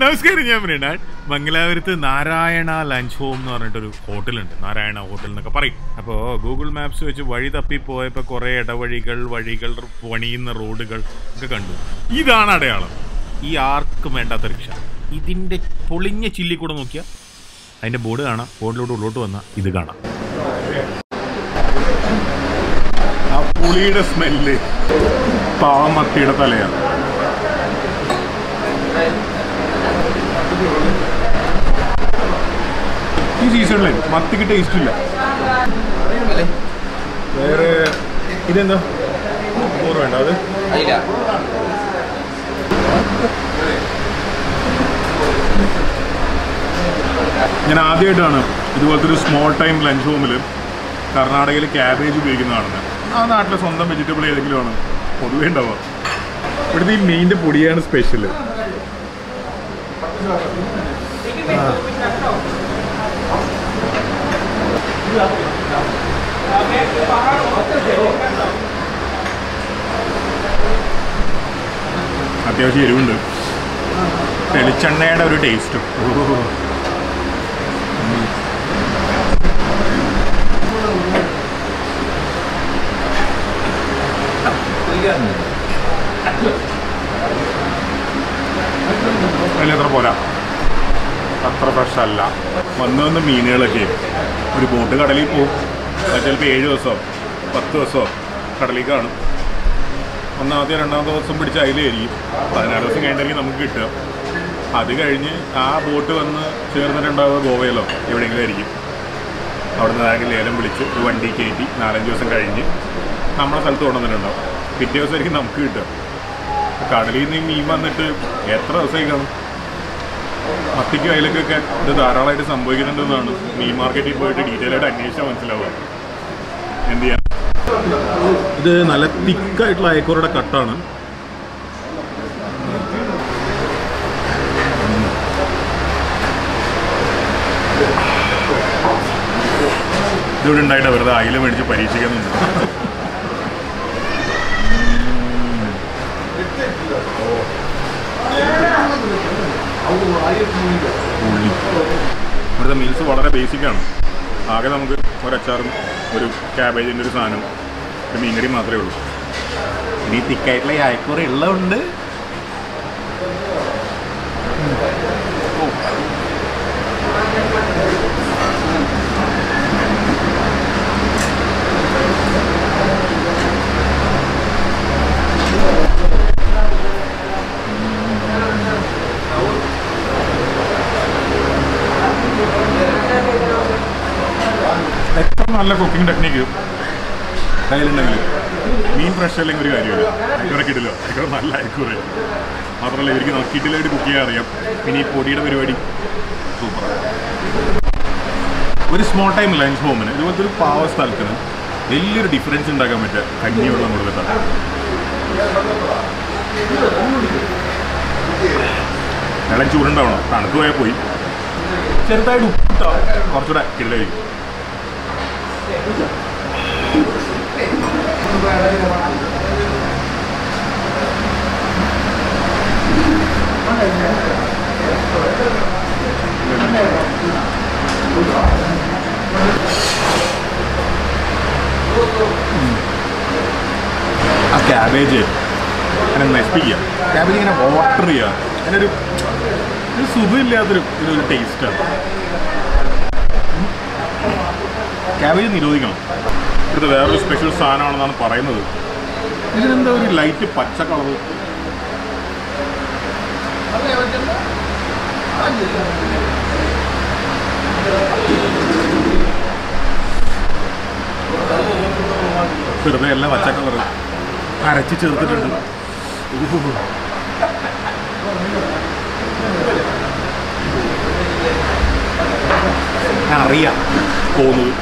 നമസ്കാരം ഞാൻ മൃണാൾ മംഗലാപുരത്ത് നാരായണ ലഞ്ച് ഹോം എന്ന് പറഞ്ഞിട്ടൊരു ഹോട്ടലുണ്ട്. നാരായണ ഹോട്ടൽ എന്നൊക്കെ പറയും. അപ്പോൾ ഗൂഗിൾ മാപ്സ് വെച്ച് വഴി തപ്പി പോയപ്പോൾ കുറേ ഇടവഴികൾ വഴികൾ പണിയുന്ന റോഡുകൾ ഒക്കെ കണ്ടു. ഇതാണ് അടയാളം. ഈ ആർക്കും വേണ്ടാത്ത റിക്ഷ. ഇതിന്റെ പൊളിഞ്ഞ ചില്ലി കൂടെ നോക്കിയാൽ അതിന്റെ ബോർഡ് കാണാം. ബോർഡിലോട്ട് ഉള്ളോട്ട് വന്നാൽ ഇത് കാണാം. ആ പുളിയുടെ സ്മെല്ല്. പാമത്തിയുടെ തലയാണ്. ഈ സീസണിലെ മത്തിക്ക് ടേസ്റ്റ് ഇല്ല. വേറെ ഇതെന്താ? ചോറ് വേണ്ട അത്. ഞാൻ ആദ്യമായിട്ടാണ് ഇതുപോലത്തെ ഒരു സ്മോൾ ടൈം ലഞ്ച് ഹോമിൽ കർണാടകയിൽ ക്യാബേജ് ഉപയോഗിക്കുന്ന കാണുന്നത് ആ നാട്ടിലെ സ്വന്തം വെജിറ്റബിൾ ഏതെങ്കിലും ആണ്. പൊതുവേ ഉണ്ടാവുക. ഇവിടുത്തെ ഈ മീനിന്റെ പൊടിയാണ് സ്പെഷ്യൽ അത്യാവശ്യം എരിവുണ്ട്. വെളിച്ചെണ്ണയുടെ ഒരു ടേസ്റ്റും അതിൽ അത്ര പോരാ. അത്ര ഫ്രഷ് അല്ല വന്ന് വന്ന് മീനുകളൊക്കെ ഒരു ബോട്ട് കടലിൽ പോകും ചിലപ്പോൾ ഏഴ് ദിവസമോ പത്ത് ദിവസമോ കടലിൽ കാണും. ഒന്നാമത്തെ രണ്ടാമത്തെ ദിവസം പിടിച്ച് അതിലായിരിക്കും പതിനാറ് ദിവസം കഴിഞ്ഞിട്ടായിരിക്കും നമുക്ക് കിട്ടുക. അത് കഴിഞ്ഞ് ആ ബോട്ട് വന്ന് ചേർന്നിട്ടുണ്ടാവുക ഗോവയിലോ എവിടെയെങ്കിലും ആയിരിക്കും. അവിടെ നിന്ന് ആരെങ്കിലും ലേലം വിളിച്ച് ഒരു വണ്ടി കയറ്റി നാലഞ്ച് ദിവസം കഴിഞ്ഞ് നമ്മുടെ സ്ഥലത്ത് കൊണ്ടുവന്നിട്ടുണ്ടാവും. പിറ്റേ ദിവസമായിരിക്കും നമുക്ക് കിട്ടുക. കടലിൽ നിന്ന് മീൻ വന്നിട്ട് എത്ര ദിവസമായി കാണും? മത്തിക്ക് അതിലൊക്കെ ഇത് ധാരാളമായിട്ട് സംഭവിക്കുന്നുണ്ടെന്നാണ്. മീൻ മാർക്കറ്റിൽ പോയിട്ട് ഡീറ്റെയിൽ ആയിട്ട് അന്വേഷിച്ചാൽ മനസ്സിലാവുക. എന്ത് ചെയ്യാം? ഇത് നല്ല തിക്കായിട്ടുള്ള അയക്കൂറുടെ കട്ടാണ്. ഇതിവിടെ ഉണ്ടായിട്ട് വെറുതെ അയില മേടിച്ച് പരീക്ഷിക്കുന്നുണ്ട്. ഉള്ളി ഇവിടുത്തെ മീൽസ് വളരെ ബേസിക്കാണ് ആകെ നമുക്ക് ഒരച്ചാറും ഒരു ക്യാബേജിന്റെ ഒരു സാധനം ഒരു മീൻകറി മാത്രമേ ഉള്ളൂ. ഇനി തിക്കായിട്ടുള്ള ഈ അയക്കൂറ ഉള്ളതുകൊണ്ട്. എത്ര നല്ല കുക്കിംഗ് ടെക്നിക്ക് കയ്യിലുണ്ടെങ്കിൽ മീൻ ഫ്രഷ് അല്ലെങ്കിൽ ഒരു കാര്യമില്ല അയക്കൂറ കിട്ടില്ല അയക്കൂറ നല്ല അയക്കൂറ. മാത്രമല്ല ഇവർക്ക് കിട്ടിലായിട്ട് കുക്ക് ചെയ്യാൻ അറിയാം. പിന്നെ ഈ പൊടിയുടെ പരിപാടി സൂപ്പറാണ് ഒരു സ്മോൾ ടൈം ലഞ്ച് ഹോമിന് ഇതുപോലത്തെ ഒരു പാവ സ്ഥലത്തിന് വലിയൊരു ഡിഫറൻസ് ഉണ്ടാക്കാൻ പറ്റുക കഞ്ഞിയുള്ള കൊടുത്തിട്ടാണ് ഇളം ചൂടുണ്ടാവണം. തണുത്ത് പോയാൽ പോയി. ചെറുതായിട്ട് ഉപ്പിട്ടോ കുറച്ചുകൂടെ കിടലായിരിക്കും ആ ക്യാബേജ് അങ്ങനെ നശിപ്പിക്കുക ക്യാബേജ് ഇങ്ങനെ വാട്ടർ ചെയ്യുക അങ്ങനെ ഒരു ഒരു സുഖമില്ലാത്തൊരു ഒരു ഒരു ടേസ്റ്റാണ് ക്യാബേജ് നിരോധിക്കണം. ഇവിടുത്തെ വേറൊരു സ്പെഷ്യൽ സാധനമാണെന്നാണ് പറയുന്നത്. ഇതിനെന്താ ഒരു ലൈറ്റ് പച്ച കളർ വെറുതെ എല്ലാം പച്ച കളർ അരച്ച് ചേർത്തിട്ടുണ്ട്. അറിയാം. പോകുന്നത്